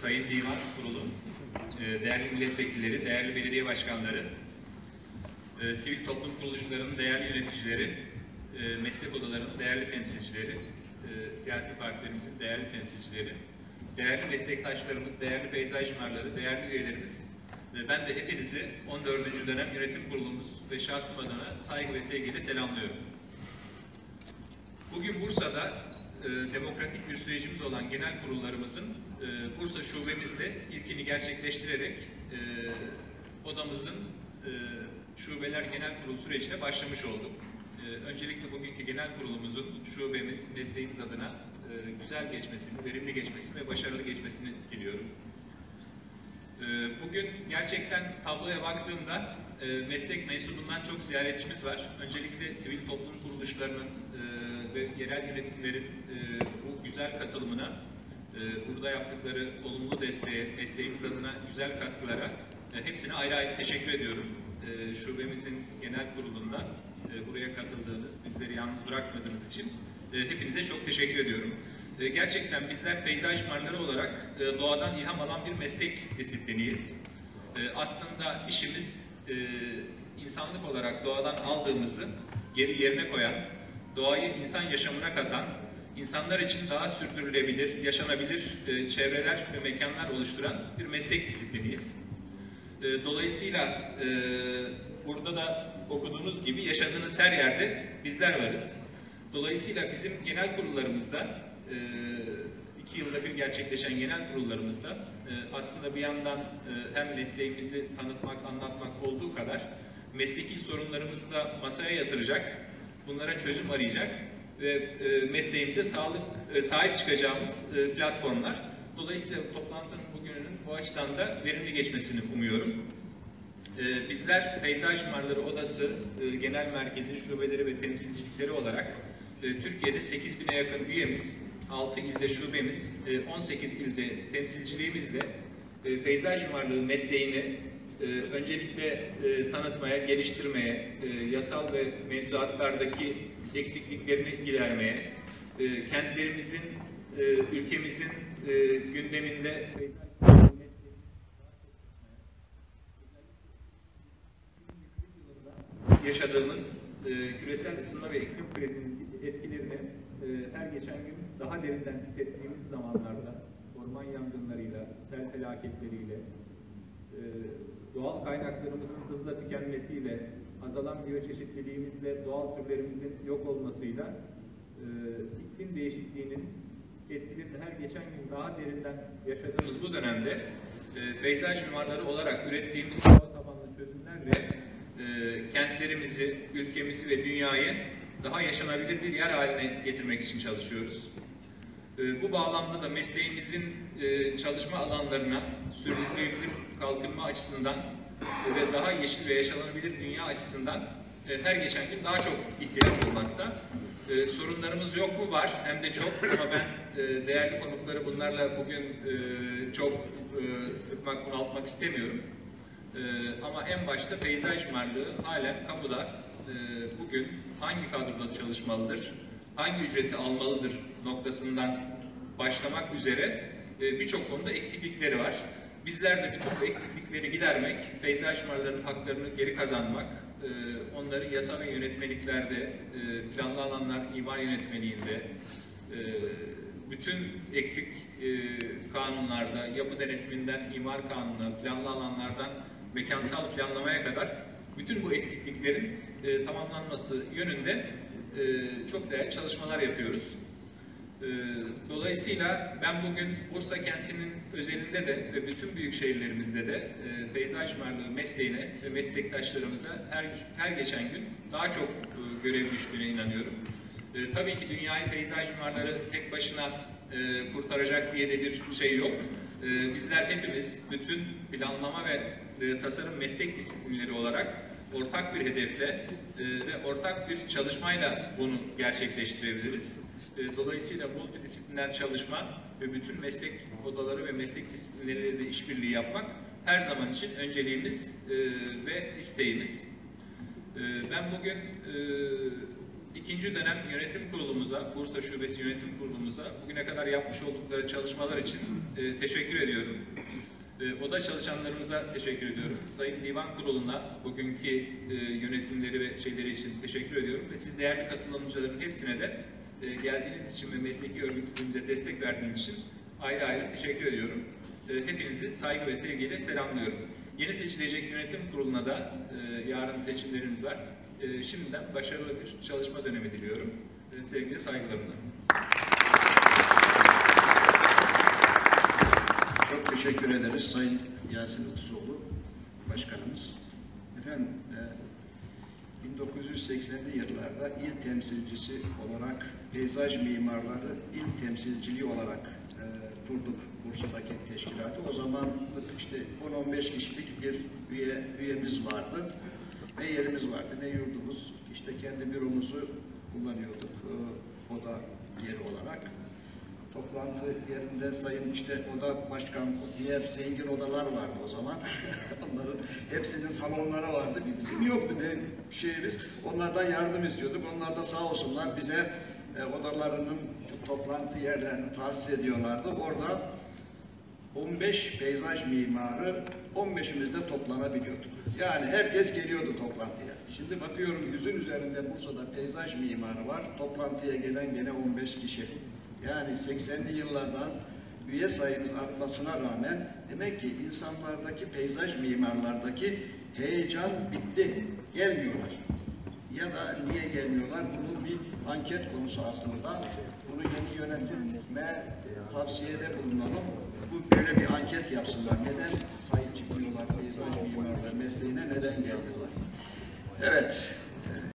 Sayın Divan Kurulu, e, değerli milletvekilleri, değerli belediye başkanları, e, sivil toplum kuruluşlarının değerli yöneticileri, e, meslek odalarının değerli temsilcileri, siyasi partilerimizin değerli temsilcileri, değerli meslektaşlarımız, değerli peyzaj mimarları, değerli üyelerimiz ve ben de hepinizi 14. dönem yönetim kurulumuz ve şahsım adına saygı ve sevgiyle selamlıyorum. Bugün Bursa'da demokratik bir sürecimiz olan genel kurullarımızın e, Bursa şubemizde ilkini gerçekleştirerek e, odamızın e, şubeler genel kurul sürecine başlamış olduk. Öncelikle bugünkü genel kurulumuzun şubemiz, mesleğimiz adına güzel geçmesini, verimli geçmesini ve başarılı geçmesini diliyorum. Bugün gerçekten tabloya baktığımda meslek mensubundan çok ziyaretçimiz var. Öncelikle sivil toplum kuruluşlarının ve yerel yönetimlerin bu güzel katılımına, burada yaptıkları olumlu desteğe, mesleğimiz adına güzel katkılara e, hepsine ayrı ayrı teşekkür ediyorum. E, şubemizin genel kurulunda e, buraya katıldığınız, bizleri yalnız bırakmadığınız için e, hepinize çok teşekkür ediyorum. Gerçekten bizler peyzaj mimarları olarak doğadan ilham alan bir meslek disipliniyiz. Aslında işimiz insanlık olarak doğadan aldığımızı geri yerine koyan, doğayı insan yaşamına katan, insanlar için daha sürdürülebilir, yaşanabilir e, çevreler ve mekanlar oluşturan bir meslek disipliniyiz. E, dolayısıyla e, burada da okuduğunuz gibi yaşadığınız her yerde bizler varız. Dolayısıyla bizim genel kurullarımızda, e, iki yılda bir gerçekleşen genel kurullarımızda e, aslında bir yandan e, hem mesleğimizi tanıtmak, anlatmak olduğu kadar mesleki sorunlarımızı da masaya yatıracak, bunlara çözüm arayacak ve e, mesleğimize sağlık e, sahip çıkacağımız e, platformlar. Dolayısıyla toplantının bugününün bu açıdan da verimli geçmesini umuyorum. Bizler Peyzaj Mimarları Odası Genel Merkezi şubeleri ve temsilcilikleri olarak Türkiye'de 8 bine yakın üyemiz, 6 ilde şubemiz, e, 18 ilde temsilciliğimizle peyzaj mimarlığı mesleğini öncelikle tanıtmaya, geliştirmeye, yasal ve mevzuatlardaki eksikliklerini gidermeye, e, kentlerimizin, e, ülkemizin e, gündeminde yaşadığımız e, küresel ısınma ve iklim krizinin etkilerini e, her geçen gün daha derinden hissettiğimiz zamanlarda orman yangınlarıyla, sel felaketleriyle, e, doğal kaynaklarımızın hızla tükenmesiyle, azalan biyoçeşitliliğimizle, doğal türlerimizin yok olmasıyla e, iklim değişikliğinin etkilerini her geçen gün daha derinden yaşadığımız bu dönemde e, peyzaj mimarları olarak ürettiğimiz hava tabanlı çözümlerle e, kentlerimizi, ülkemizi ve dünyayı daha yaşanabilir bir yer haline getirmek için çalışıyoruz. E, bu bağlamda da mesleğimizin e, çalışma alanlarına sürdürülebilir kalkınma açısından ve daha yeşil ve yaşanabilir dünya açısından e, her geçen gün daha çok ihtiyaç olmakta. E, sorunlarımız yok mu? Var. Hem de çok ama ben e, değerli konukları bunlarla bugün e, çok e, sıkmak, bunaltmak istemiyorum. E, ama en başta peyzaj mimarlığı halen kamuda e, bugün hangi kadroda çalışmalıdır, hangi ücreti almalıdır noktasından başlamak üzere e, birçok konuda eksiklikleri var. Bizler de bütün bu eksiklikleri gidermek, peyzaj mimarlarının haklarını geri kazanmak, e, onları yasa ve yönetmeliklerde, e, planlı alanlar imar yönetmeliğinde, e, bütün eksik e, kanunlarda, yapı denetiminden imar kanununa, planlı alanlardan mekansal planlamaya kadar bütün bu eksikliklerin e, tamamlanması yönünde çok değerli çalışmalar yapıyoruz. E, dolayısıyla ben bugün Bursa kentinin özelinde de ve bütün büyük şehirlerimizde de e, peyzaj mimarlığı mesleğine ve meslektaşlarımıza her, her geçen gün daha çok e, görev düştüğüne inanıyorum. E, tabii ki dünyayı peyzaj mimarları tek başına e, kurtaracak diye de bir şey yok. Bizler hepimiz bütün planlama ve tasarım meslek disiplinleri olarak ortak bir hedefle ve ortak bir çalışmayla bunu gerçekleştirebiliriz. E, dolayısıyla multidisipliner çalışma ve bütün meslek odaları ve meslek disiplinleriyle de işbirliği yapmak her zaman için önceliğimiz e, ve isteğimiz. E, ben bugün İkinci dönem yönetim kurulumuza, Bursa Şubesi Yönetim Kurulumuza bugüne kadar yapmış oldukları çalışmalar için teşekkür ediyorum. Oda çalışanlarımıza teşekkür ediyorum. Sayın Divan Kurulu'na bugünkü yönetimleri ve şeyleri için teşekkür ediyorum. Ve siz değerli katılımcıların hepsine de e, geldiğiniz için ve mesleki örgütümüze destek verdiğiniz için ayrı ayrı teşekkür ediyorum. E, hepinizi saygı ve sevgiyle selamlıyorum. Yeni seçilecek yönetim kuruluna da e, yarın seçimlerimiz var. Şimdiden başarılı bir çalışma dönemi diliyorum. E, sevgili saygılarımla. Çok teşekkür ederiz Sayın Yasin Utusoğlu Başkanımız. Efendim, e, 1980'li yıllarda il temsilcisi olarak peyzaj mimarları il temsilciliği olarak e, kurduk Bursa'daki teşkilatı. O zaman işte 10-15 kişilik bir üye, üyemiz vardı. Ne yerimiz vardı ne yurdumuz. İşte kendi büromuzu kullanıyorduk e, oda yeri olarak toplantı yerinde sayın işte oda başkan, diğer zengin odalar vardı o zaman. Onların hepsinin salonları vardı. Bizim yoktu ne şeyimiz. Onlardan yardım istiyorduk. Onlar da sağ olsunlar bize e, odalarının toplantı yerlerini tahsis ediyorlardı. Orada 15 peyzaj mimarı 15'imiz de toplanabiliyorduk. Yani herkes geliyordu toplantıya. Şimdi bakıyorum yüzün üzerinde Bursa'da peyzaj mimarı var. Toplantıya gelen gene 15 kişi. Yani 80'li yıllardan üye sayımız artmasına rağmen demek ki insanlardaki peyzaj mimarlardaki heyecan bitti. Gelmiyorlar. Ya da niye gelmiyorlar? Bunun bir anket konusu aslında. Bunu yeni yönetime tavsiyede bulunalım. Bu böyle bir anket yapsınlar. Neden sahip çıkmıyorlar peyzaj mimarlar mesleğine? Neden gelmiyorlar? Evet.